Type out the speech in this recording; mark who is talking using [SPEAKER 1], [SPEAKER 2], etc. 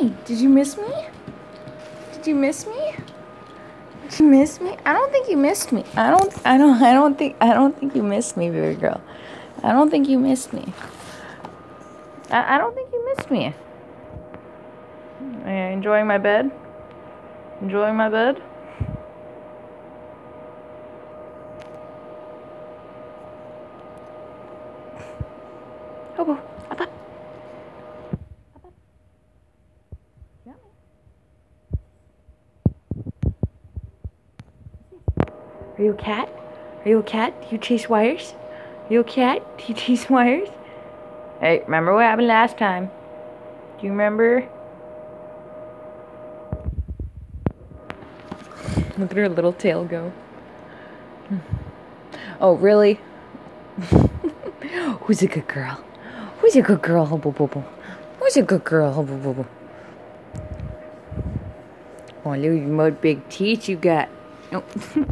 [SPEAKER 1] Did you miss me? Did you miss me? Did you miss me? I don't think you missed me. I don't I don't I don't think I don't think you missed me, baby girl. I don't think you missed me. I, I don't think you missed me. Enjoying my bed? Enjoying my bed? Oh, oh. Are you a cat? Are you a cat? Do you chase wires? Are you a cat? Do you chase wires? Hey, remember what happened last time? Do you remember? Look at her little tail go. Hmm. Oh, really? Who's a good girl? Who's a good girl? Hubble bubble. Who's a good girl? Hubble bubble. Oh, look at what big teeth you got. Oh.